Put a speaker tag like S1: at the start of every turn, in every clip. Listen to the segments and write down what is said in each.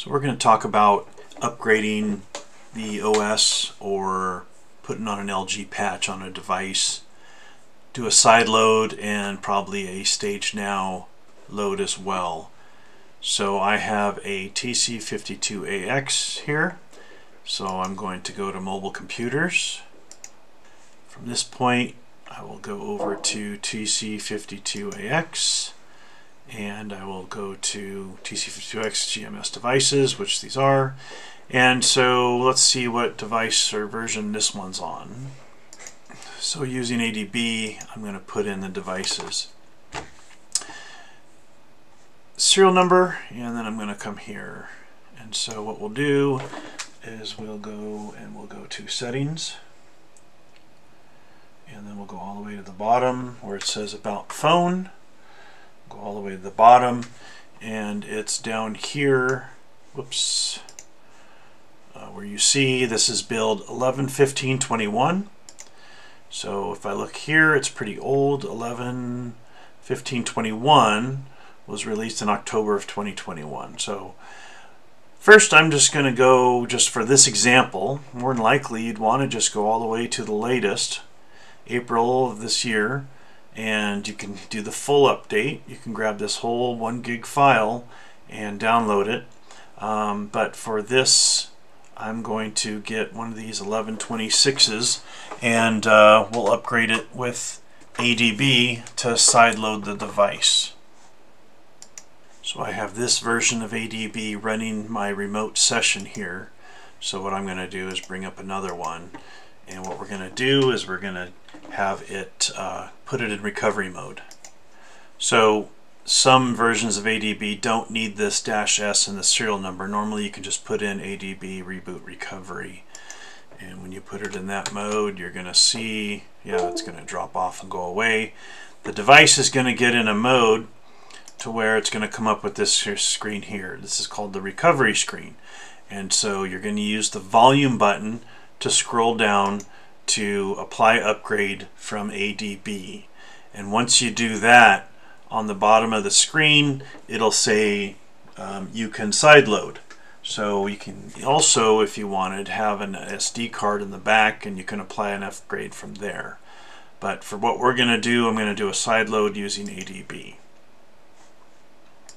S1: So we're going to talk about upgrading the OS or putting on an LG patch on a device, do a side load and probably a StageNow load as well. So I have a TC52AX here. So I'm going to go to mobile computers. From this point I will go over to TC52AX and I will go to TC52X GMS devices, which these are. And so let's see what device or version this one's on. So using ADB, I'm going to put in the devices. Serial number, and then I'm going to come here. And so what we'll do is we'll go and we'll go to settings. And then we'll go all the way to the bottom where it says about phone go all the way to the bottom and it's down here whoops uh, where you see this is build 11 15 21 so if I look here it's pretty old 11 15 21 was released in October of 2021 so first I'm just going to go just for this example more than likely you'd want to just go all the way to the latest April of this year and you can do the full update. You can grab this whole one gig file and download it. Um, but for this, I'm going to get one of these 1126s and uh, we'll upgrade it with ADB to sideload the device. So I have this version of ADB running my remote session here. So what I'm going to do is bring up another one and what we're going to do is we're going to have it uh, put it in recovery mode. So some versions of ADB don't need this dash S in the serial number. Normally you can just put in ADB reboot recovery. And when you put it in that mode, you're going to see, yeah, it's going to drop off and go away. The device is going to get in a mode to where it's going to come up with this screen here. This is called the recovery screen. And so you're going to use the volume button to scroll down to apply upgrade from ADB. And once you do that, on the bottom of the screen, it'll say um, you can sideload. So you can also, if you wanted, have an SD card in the back and you can apply an upgrade from there. But for what we're going to do, I'm going to do a sideload using ADB.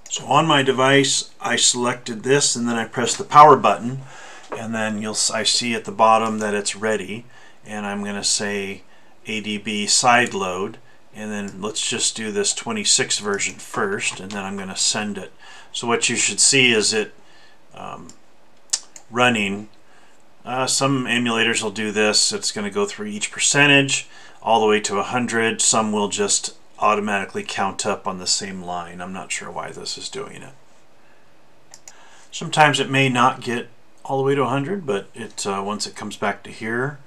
S1: So on my device, I selected this and then I pressed the power button and then you'll I see at the bottom that it's ready and I'm going to say ADB side load and then let's just do this 26 version first and then I'm going to send it. So what you should see is it um, running. Uh, some emulators will do this it's going to go through each percentage all the way to 100 some will just automatically count up on the same line. I'm not sure why this is doing it. Sometimes it may not get all the way to 100 but it uh, once it comes back to here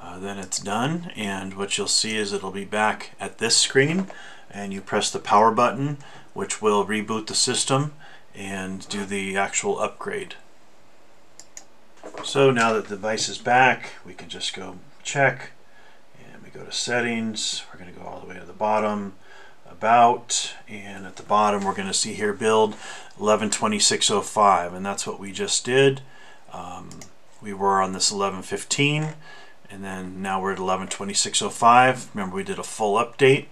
S1: uh, then it's done. And what you'll see is it'll be back at this screen and you press the power button which will reboot the system and do the actual upgrade. So now that the device is back we can just go check and we go to settings. We're going to go all the way to the bottom about and at the bottom we're going to see here build 112605 and that's what we just did um, we were on this 1115 and then now we're at 112605 remember we did a full update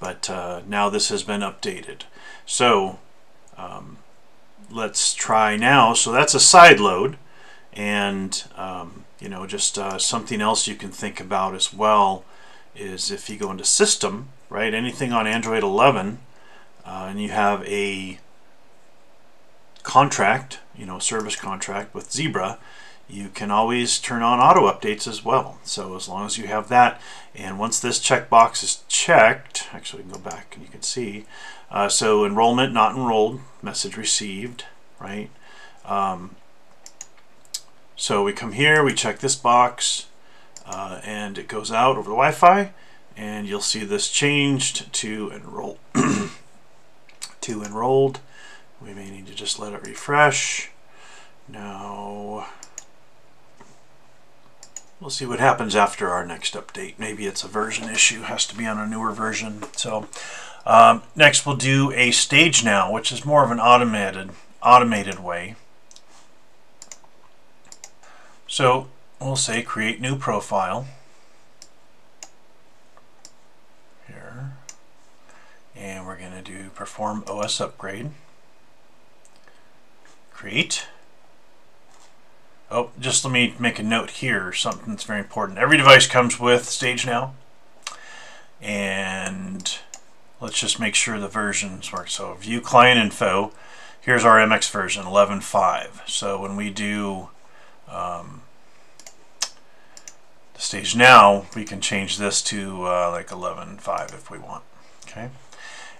S1: but uh, now this has been updated. So um, let's try now. So that's a side load and um, you know just uh, something else you can think about as well is if you go into system right anything on Android 11 uh, and you have a contract you know service contract with Zebra you can always turn on auto updates as well. So as long as you have that, and once this checkbox is checked, actually we can go back and you can see, uh, so enrollment not enrolled, message received, right? Um, so we come here, we check this box, uh, and it goes out over the Wi-Fi, and you'll see this changed to enroll to enrolled. We may need to just let it refresh. Now We'll see what happens after our next update. Maybe it's a version issue, has to be on a newer version. So um, next we'll do a StageNow, which is more of an automated automated way. So we'll say create new profile here and we're going to do perform OS upgrade create. Oh just let me make a note here something that's very important. Every device comes with StageNow and let's just make sure the versions work. So view client info. Here's our MX version 11.5 so when we do um, the StageNow, we can change this to uh, like 11.5 if we want. Okay,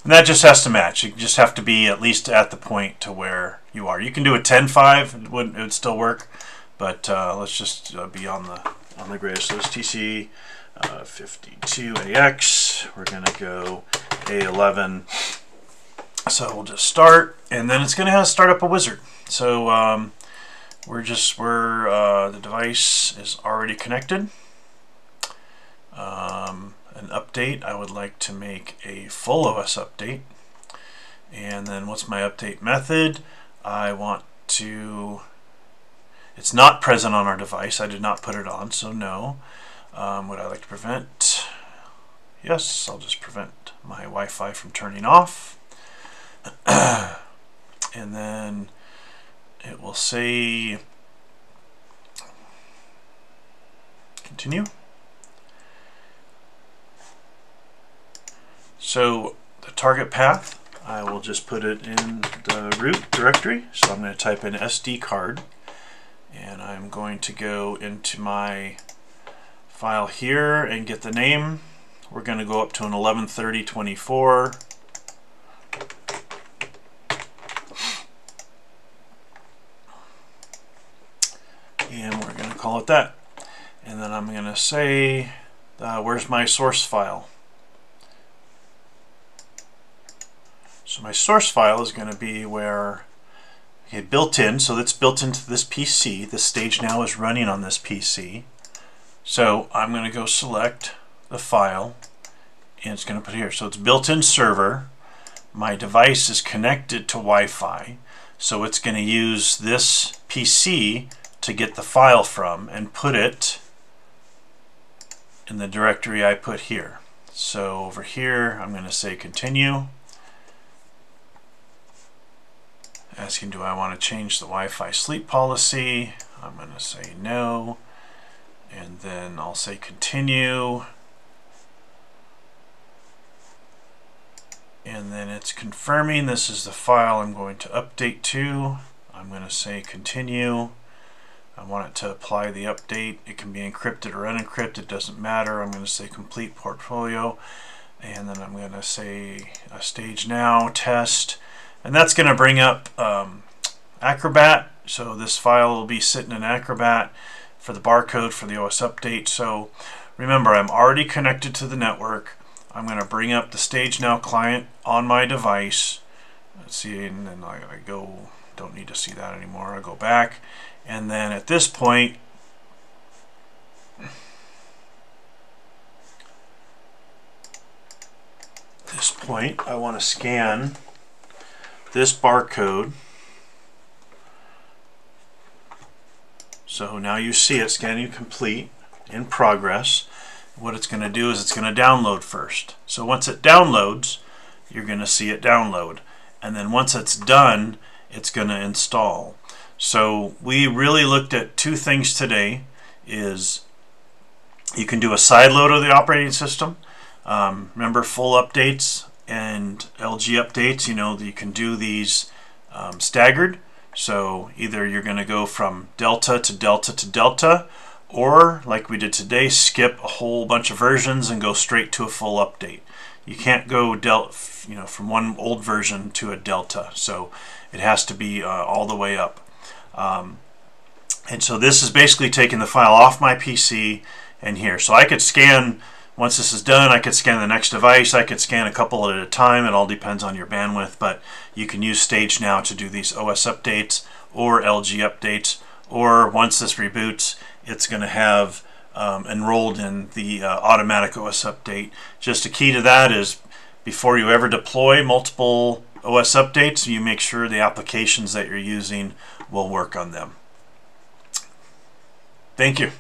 S1: and that just has to match. You just have to be at least at the point to where you are. You can do a 10.5; it would it would still work, but uh, let's just uh, be on the on the. So it's TC uh, 52AX. We're gonna go A11. So we'll just start, and then it's gonna start up a wizard. So um, we're just we're uh, the device is already connected um, an update I would like to make a full OS update and then what's my update method I want to it's not present on our device. I did not put it on so no. Um, would I like to prevent? Yes I'll just prevent my Wi-Fi from turning off. And then it will say continue. So the target path, I will just put it in the root directory. So I'm going to type in SD card and I'm going to go into my file here and get the name. We're going to go up to an 113024 and we're going to call it that. And then I'm going to say, uh, where's my source file? So my source file is going to be where, okay, built in, so that's built into this PC. The StageNow is running on this PC. So I'm going to go select the file, and it's going to put here. So it's built-in server. My device is connected to Wi-Fi, so it's going to use this PC to get the file from and put it in the directory I put here. So over here I'm going to say continue asking do I want to change the Wi-Fi sleep policy? I'm going to say no. And then I'll say continue. And then it's confirming this is the file I'm going to update to. I'm going to say continue. I want it to apply the update. It can be encrypted or unencrypted, it doesn't matter. I'm going to say complete portfolio. And then I'm going to say a StageNow test and that's going to bring up um, Acrobat. So this file will be sitting in Acrobat for the barcode for the OS update. So remember I'm already connected to the network. I'm going to bring up the StageNow client on my device. Let's see and then I, I go don't need to see that anymore. I go back. And then at this point, this point, I want to scan this barcode. So now you see it scanning complete in progress. What it's going to do is it's going to download first. So once it downloads, you're going to see it download. And then once it's done, it's going to install. So we really looked at two things today is you can do a side load of the operating system. Um, remember full updates and LG updates, you know, you can do these um, staggered. So either you're going to go from Delta to Delta to Delta, or like we did today, skip a whole bunch of versions and go straight to a full update. You can't go del you know, from one old version to a Delta, so it has to be uh, all the way up. Um, and so this is basically taking the file off my PC and here. So I could scan, once this is done, I could scan the next device. I could scan a couple at a time. It all depends on your bandwidth, but you can use StageNow to do these OS updates or LG updates. Or once this reboots, it's going to have um, enrolled in the uh, automatic OS update. Just a key to that is before you ever deploy multiple OS updates, you make sure the applications that you're using will work on them. Thank you.